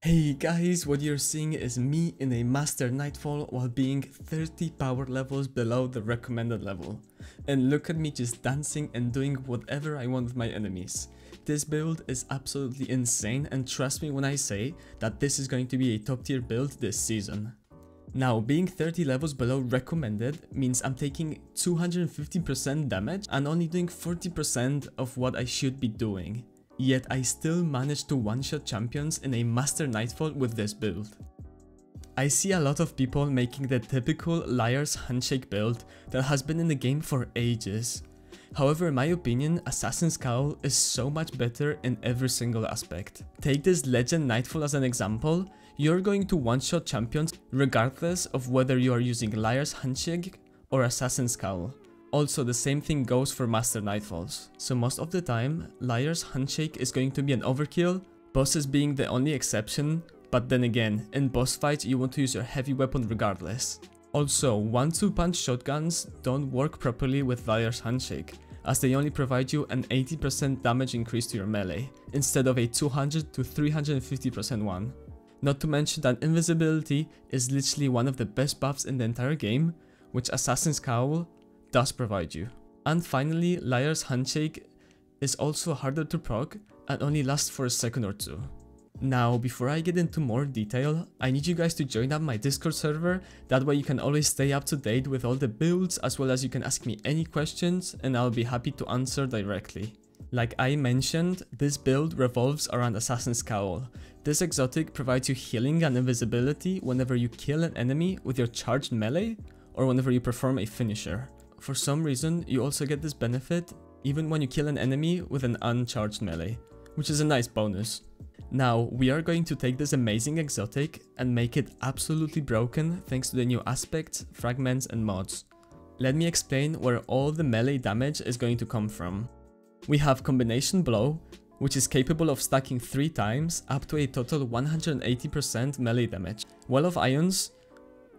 Hey guys, what you're seeing is me in a Master Nightfall while being 30 power levels below the recommended level. And look at me just dancing and doing whatever I want with my enemies. This build is absolutely insane and trust me when I say that this is going to be a top tier build this season. Now, being 30 levels below recommended means I'm taking 250% damage and only doing 40% of what I should be doing yet I still managed to one-shot champions in a Master Nightfall with this build. I see a lot of people making the typical Liar's Handshake build that has been in the game for ages. However, in my opinion, Assassin's Cowl is so much better in every single aspect. Take this Legend Nightfall as an example, you're going to one-shot champions regardless of whether you are using Liar's Handshake or Assassin's Cowl. Also, the same thing goes for Master Nightfalls. So most of the time, Liar's Handshake is going to be an overkill, bosses being the only exception, but then again, in boss fights you want to use your heavy weapon regardless. Also, 1-2 punch shotguns don't work properly with Liar's Handshake, as they only provide you an 80% damage increase to your melee, instead of a 200 to 350% one. Not to mention that invisibility is literally one of the best buffs in the entire game, which Assassin's Cowl does provide you. And finally, Liar's Handshake is also harder to proc and only lasts for a second or two. Now, before I get into more detail, I need you guys to join up my Discord server, that way you can always stay up to date with all the builds as well as you can ask me any questions and I'll be happy to answer directly. Like I mentioned, this build revolves around Assassin's Cowl. This exotic provides you healing and invisibility whenever you kill an enemy with your charged melee or whenever you perform a finisher. For some reason, you also get this benefit even when you kill an enemy with an uncharged melee, which is a nice bonus. Now, we are going to take this amazing exotic and make it absolutely broken thanks to the new aspects, fragments and mods. Let me explain where all the melee damage is going to come from. We have Combination Blow, which is capable of stacking 3 times up to a total 180% melee damage. Well of Ions,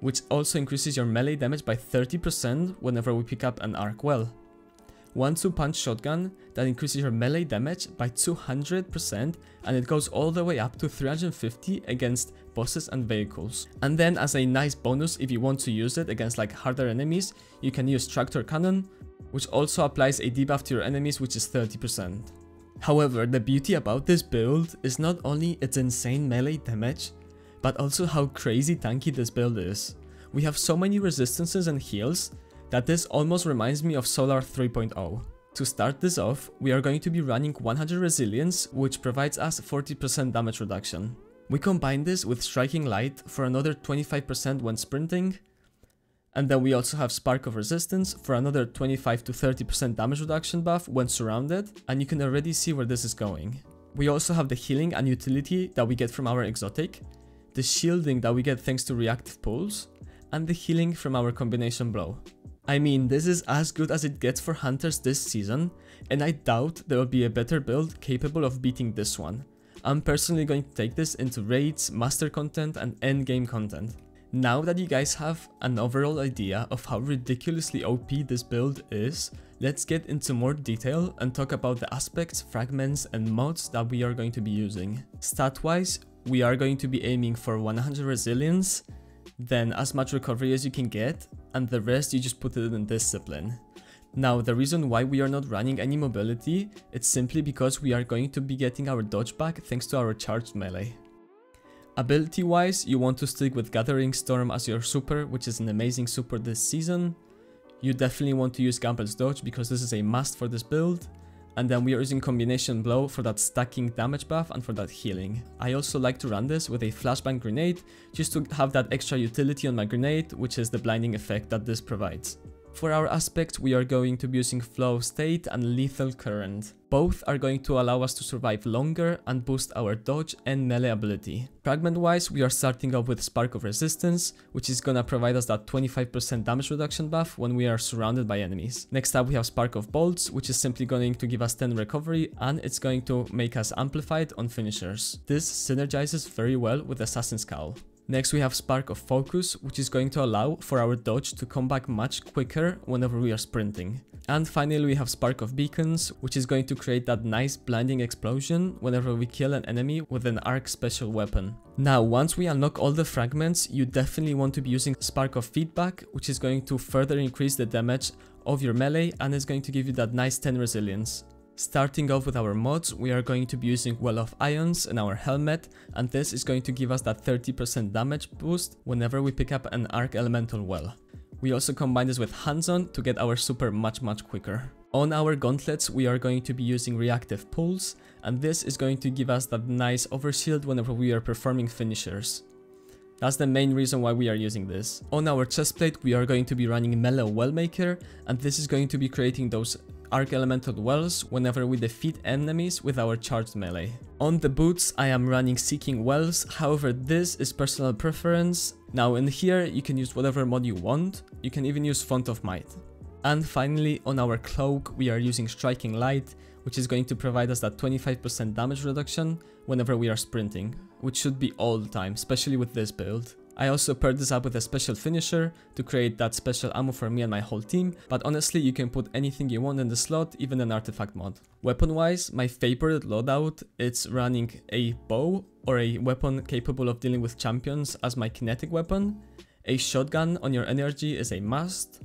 which also increases your melee damage by 30% whenever we pick up an arc well. 1-2 punch shotgun that increases your melee damage by 200% and it goes all the way up to 350 against bosses and vehicles. And then as a nice bonus if you want to use it against like harder enemies, you can use Tractor Cannon, which also applies a debuff to your enemies which is 30%. However, the beauty about this build is not only its insane melee damage, but also how crazy tanky this build is. We have so many resistances and heals that this almost reminds me of Solar 3.0. To start this off, we are going to be running 100 resilience, which provides us 40% damage reduction. We combine this with Striking Light for another 25% when sprinting, and then we also have Spark of Resistance for another 25 to 30% damage reduction buff when surrounded, and you can already see where this is going. We also have the healing and utility that we get from our exotic, the shielding that we get thanks to reactive pulse, and the healing from our combination blow. I mean, this is as good as it gets for hunters this season, and I doubt there will be a better build capable of beating this one. I'm personally going to take this into raids, master content, and endgame content. Now that you guys have an overall idea of how ridiculously OP this build is, let's get into more detail and talk about the aspects, fragments, and mods that we are going to be using. Stat-wise, we are going to be aiming for 100 resilience, then as much recovery as you can get, and the rest you just put it in discipline. Now, the reason why we are not running any mobility, it's simply because we are going to be getting our dodge back thanks to our charged melee. Ability wise, you want to stick with Gathering Storm as your super, which is an amazing super this season. You definitely want to use Gambler's Dodge because this is a must for this build and then we are using combination blow for that stacking damage buff and for that healing. I also like to run this with a flashbang grenade just to have that extra utility on my grenade which is the blinding effect that this provides. For our aspect, we are going to be using Flow State and Lethal Current. Both are going to allow us to survive longer and boost our dodge and melee ability. Fragment wise, we are starting off with Spark of Resistance, which is gonna provide us that 25% damage reduction buff when we are surrounded by enemies. Next up we have Spark of Volts, which is simply going to give us 10 recovery and it's going to make us amplified on finishers. This synergizes very well with Assassin's Cowl. Next we have Spark of Focus, which is going to allow for our dodge to come back much quicker whenever we are sprinting. And finally we have Spark of Beacons, which is going to create that nice blinding explosion whenever we kill an enemy with an arc special weapon. Now once we unlock all the fragments, you definitely want to be using Spark of Feedback, which is going to further increase the damage of your melee and is going to give you that nice 10 resilience. Starting off with our mods, we are going to be using Well of Ions in our helmet, and this is going to give us that 30% damage boost whenever we pick up an Arc Elemental Well. We also combine this with Hands-On to get our super much much quicker. On our gauntlets, we are going to be using Reactive Pulse, and this is going to give us that nice overshield whenever we are performing finishers. That's the main reason why we are using this. On our chestplate, we are going to be running Melee Wellmaker, and this is going to be creating those Arc Elemental Wells whenever we defeat enemies with our charged melee. On the boots I am running Seeking Wells, however this is personal preference. Now in here you can use whatever mod you want, you can even use Font of Might. And finally on our cloak we are using Striking Light, which is going to provide us that 25% damage reduction whenever we are sprinting, which should be all the time, especially with this build. I also paired this up with a special finisher to create that special ammo for me and my whole team, but honestly you can put anything you want in the slot, even an artifact mod. Weapon wise, my favorite loadout, it's running a bow or a weapon capable of dealing with champions as my kinetic weapon. A shotgun on your energy is a must.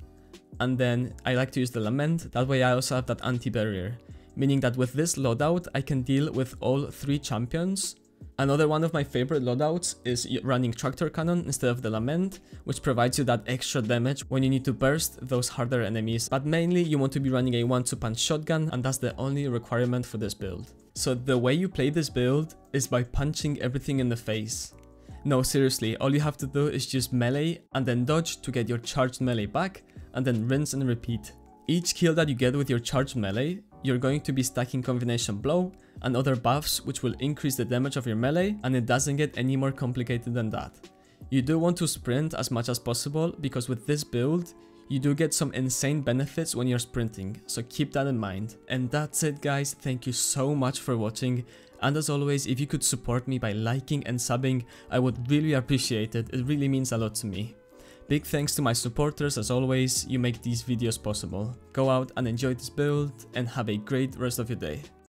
And then I like to use the lament, that way I also have that anti-barrier. Meaning that with this loadout I can deal with all three champions Another one of my favorite loadouts is running Tractor Cannon instead of the Lament, which provides you that extra damage when you need to burst those harder enemies, but mainly you want to be running a 1-2 punch shotgun and that's the only requirement for this build. So the way you play this build is by punching everything in the face. No, seriously, all you have to do is just melee and then dodge to get your charged melee back and then rinse and repeat. Each kill that you get with your charged melee, you're going to be stacking combination blow and other buffs which will increase the damage of your melee and it doesn't get any more complicated than that. You do want to sprint as much as possible because with this build, you do get some insane benefits when you're sprinting, so keep that in mind. And that's it guys, thank you so much for watching and as always if you could support me by liking and subbing, I would really appreciate it, it really means a lot to me. Big thanks to my supporters as always, you make these videos possible. Go out and enjoy this build and have a great rest of your day.